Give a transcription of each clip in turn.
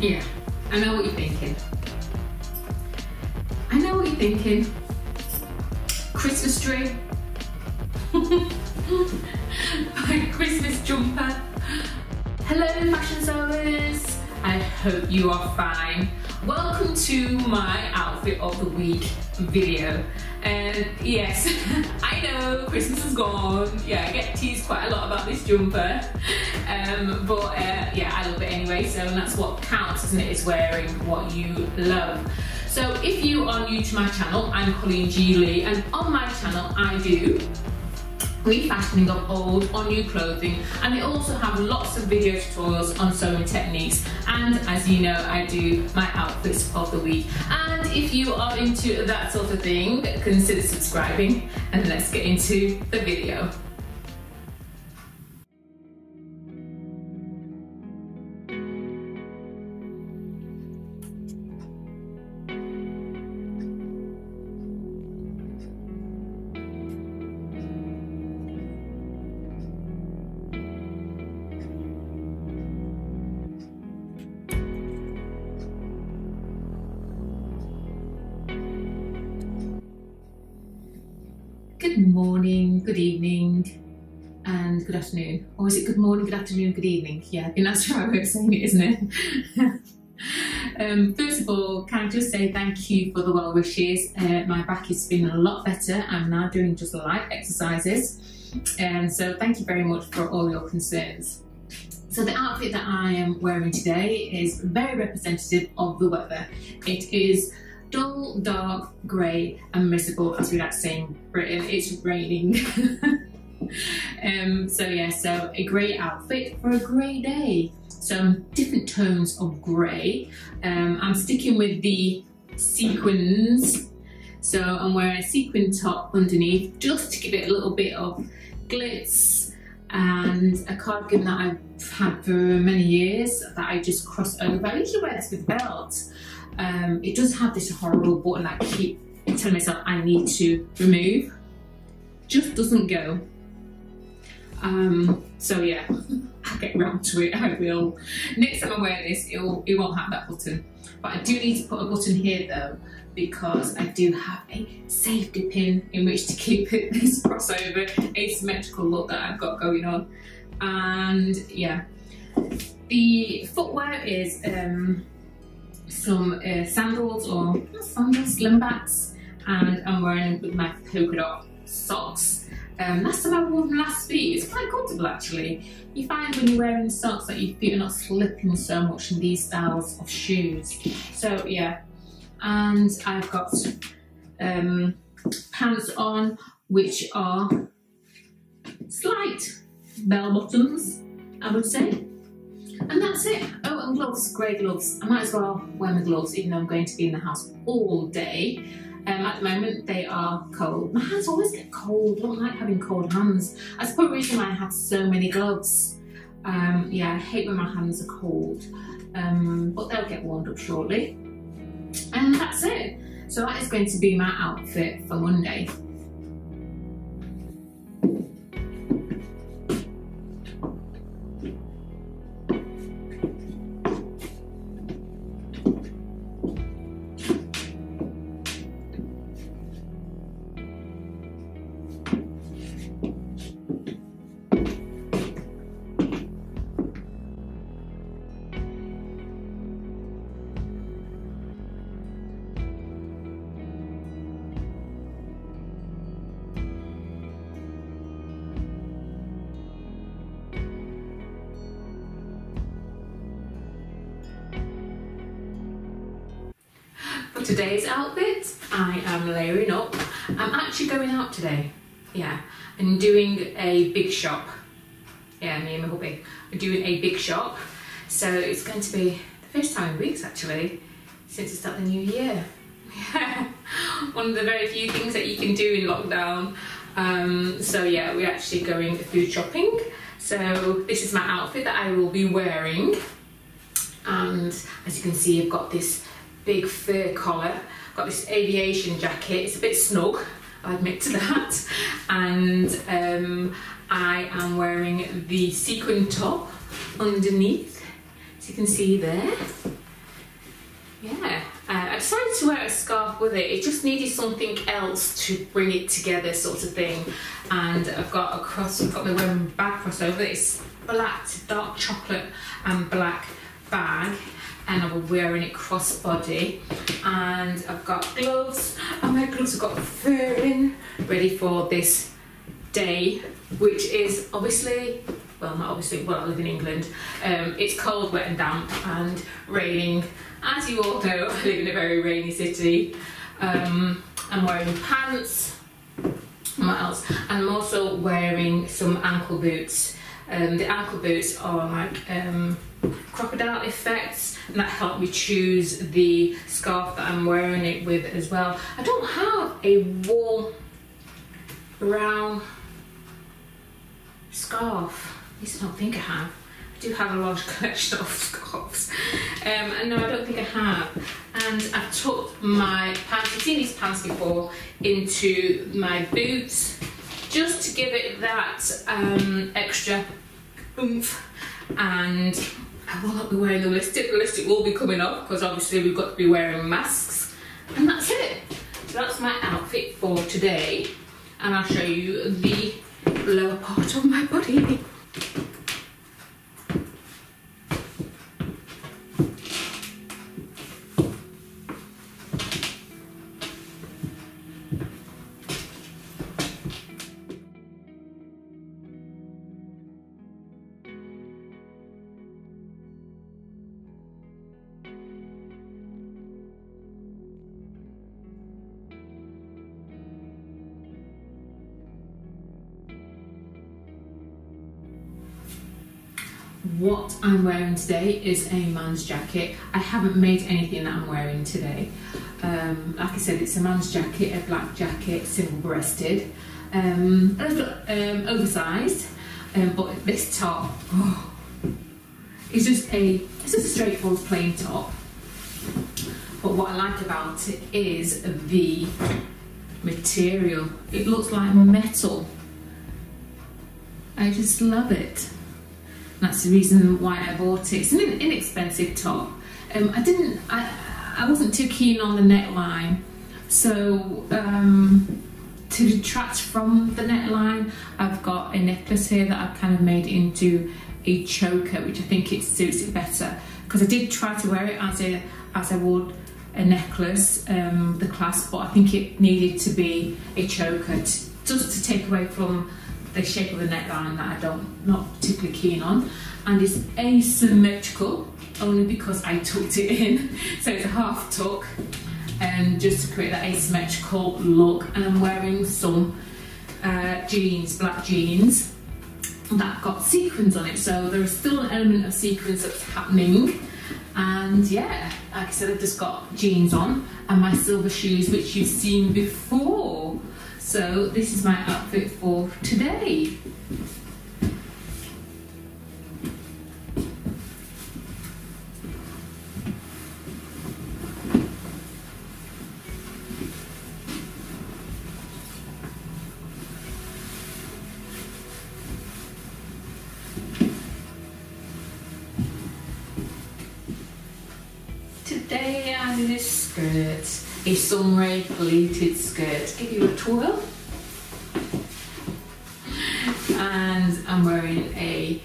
Yeah, I know what you're thinking. I know what you're thinking. Christmas tree. My Christmas jumper. Hello Fashion Sewers. I hope you are fine. Welcome to my outfit of the week video. And yes, I know Christmas is gone. Yeah, I get teased quite a lot about this jumper. Um, but uh, yeah, I love it anyway. So that's what counts, isn't it? Is wearing what you love. So if you are new to my channel, I'm Colleen G. Lea, and on my channel I do refashioning of old or new clothing and they also have lots of video tutorials on sewing techniques and as you know I do my outfits of the week and if you are into that sort of thing consider subscribing and let's get into the video. Morning, good evening, and good afternoon. Or is it good morning, good afternoon, good evening? Yeah, I think that's right way of saying it, isn't it? um, first of all, can I just say thank you for the well wishes. Uh, my back has been a lot better. I'm now doing just light exercises. And so thank you very much for all your concerns. So the outfit that I am wearing today is very representative of the weather. It is dull, dark, grey and miserable as we like to say in Britain. It's raining. um, so yeah, so a grey outfit for a grey day. Some different tones of grey. Um, I'm sticking with the sequins. So I'm wearing a sequin top underneath just to give it a little bit of glitz and a cardigan that I've had for many years that I just cross over. I usually wear this with belt um, it does have this horrible button that I keep telling myself I need to remove. Just doesn't go. Um, so yeah, I'll get round to it, I will. Next time I wear this, it'll, it won't have that button. But I do need to put a button here though, because I do have a safety pin in which to keep it this crossover asymmetrical look that I've got going on. And yeah, the footwear is um, some uh, sandals or sandals, slingbacks, and I'm wearing with my polka dot socks. Um, last time I wore them last week, it's quite comfortable actually. You find when you're wearing socks that your feet are not slipping so much in these styles of shoes. So yeah, and I've got um, pants on which are slight bell bottoms, I would say. And that's it. Oh, and gloves, grey gloves. I might as well wear my gloves even though I'm going to be in the house all day. Um, at the moment, they are cold. My hands always get cold. I don't like having cold hands. That's probably the reason why I have so many gloves. Um, yeah, I hate when my hands are cold. Um, but they'll get warmed up shortly. And that's it. So that is going to be my outfit for Monday. Today's outfit, I am layering up. I'm actually going out today, yeah, and doing a big shop. Yeah, me and my hubby are doing a big shop. So it's going to be the first time in weeks actually, since the start the new year. Yeah, one of the very few things that you can do in lockdown. Um, so yeah, we're actually going food shopping. So this is my outfit that I will be wearing. And as you can see, I've got this big fur collar. Got this aviation jacket. It's a bit snug, I admit to that. And um, I am wearing the sequin top underneath, as you can see there. yeah, uh, I decided to wear a scarf with it. It just needed something else to bring it together, sort of thing. And I've got a cross, I've got my wearing bag crossover. It's black, dark chocolate and black bag. And I'm wearing it crossbody. And I've got gloves, and my gloves have got fur in, ready for this day, which is obviously well, not obviously, well, I live in England. Um, it's cold, wet, and damp, and raining. As you all know, I live in a very rainy city. Um, I'm wearing pants. What else? I'm also wearing some ankle boots. Um, the ankle boots are like um, crocodile effects, and that helped me choose the scarf that I'm wearing it with as well. I don't have a wool brown scarf at least I don't think I have. I do have a large collection of scarves. Um, and no, I don't think I have. And I've tucked my pants, I've seen these pants before, into my boots just to give it that um, extra oomph. And I will not be wearing the lipstick. The lipstick will be coming off because obviously we've got to be wearing masks. And that's it. So that's my outfit for today. And I'll show you the lower part of my body. What I'm wearing today is a man's jacket. I haven't made anything that I'm wearing today. Um, like I said, it's a man's jacket, a black jacket, single-breasted, um, um, oversized, um, but this top oh, is just a it's just a straightforward plain top. But what I like about it is the material. It looks like metal. I just love it. That's the reason why I bought it. It's an inexpensive top. Um, I didn't, I, I wasn't too keen on the neckline. So um, to detract from the neckline, I've got a necklace here that I've kind of made into a choker, which I think it suits it better. Because I did try to wear it as a as I would a necklace, um, the clasp, but I think it needed to be a choker to, just to take away from the shape of the neckline that I don't not particularly keen on. And it's asymmetrical only because I tucked it in. So it's a half tuck and um, just to create that asymmetrical look. And I'm wearing some uh, jeans, black jeans that got sequins on it. So there is still an element of sequins that's happening. And yeah like I said I've just got jeans on and my silver shoes which you've seen before so this is my outfit for today. Today I'm in a skirt a sunray pleated skirt. Give you a twirl. And I'm wearing a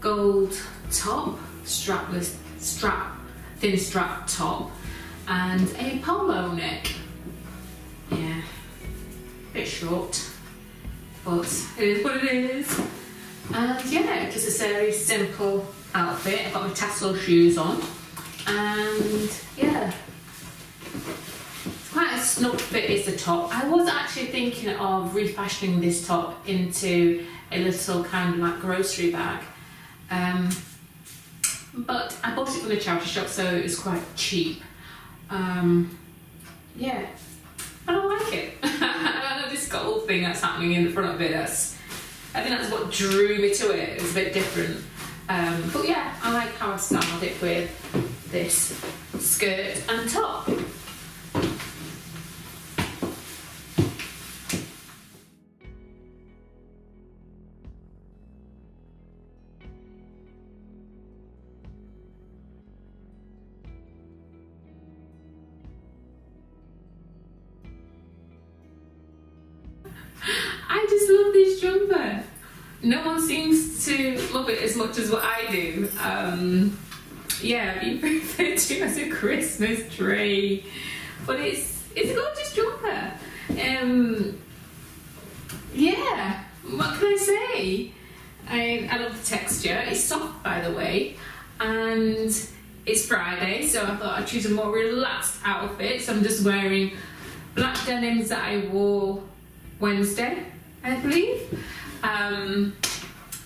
gold top, strapless strap, thin strap top, and a polo neck. Yeah, bit short, but it is what it is. And yeah, just a very simple outfit. I've got my tassel shoes on, and yeah, a snug fit is the top. I was actually thinking of refashioning this top into a little kind of like grocery bag. Um, but I bought it from the charity shop so it was quite cheap. Um, yeah, I don't like it. I know this gold thing that's happening in the front of it, that's, I think that's what drew me to it. It was a bit different. Um, but yeah, I like how I styled it with this skirt and top. I just love this jumper. No one seems to love it as much as what I do. Um, yeah, you referred to as a Christmas tree, but it's it's a gorgeous jumper. Um, yeah, what can I say? I, I love the texture. It's soft, by the way, and it's Friday, so I thought I'd choose a more relaxed outfit. So I'm just wearing black denims that I wore Wednesday, I believe. Um,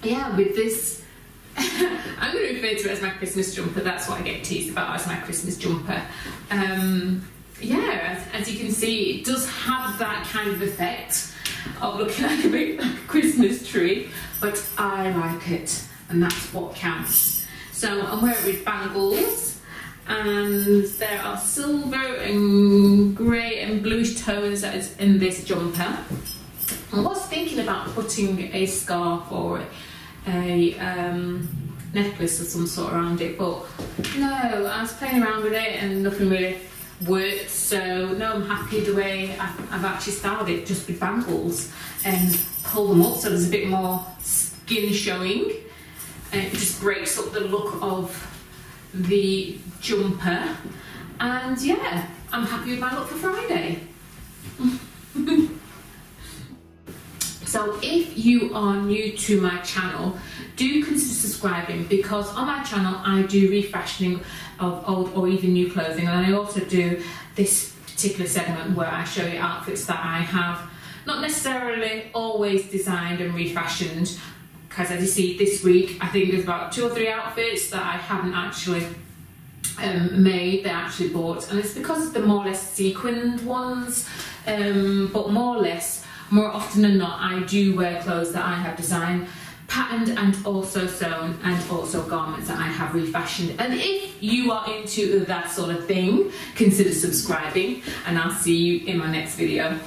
yeah, with this, I'm going to refer to it as my Christmas jumper. That's what I get teased about as my Christmas jumper. Um, yeah, as, as, you can see, it does have that kind of effect of looking like a big like a Christmas tree, but I like it, and that's what counts. So I'm wearing it with bangles, and there are silver and grey and bluish tones that is in this jumper. I was thinking about putting a scarf or a um, necklace of some sort around it, but no, I was playing around with it and nothing really worked. So no, I'm happy the way I've, I've actually styled it, just with bangles and pull them up so there's a bit more skin showing, and it just breaks up the look of the jumper. And yeah, I'm happy with my look for Friday. So if you are new to my channel, do consider subscribing because on my channel I do refashioning of old or even new clothing and I also do this particular segment where I show you outfits that I have not necessarily always designed and refashioned because as you see this week I think there's about two or three outfits that I haven't actually um, made, they actually bought and it's because of the more or less sequined ones um, but more or less more often than not, I do wear clothes that I have designed, patterned and also sewn, and also garments that I have refashioned. And if you are into that sort of thing, consider subscribing, and I'll see you in my next video.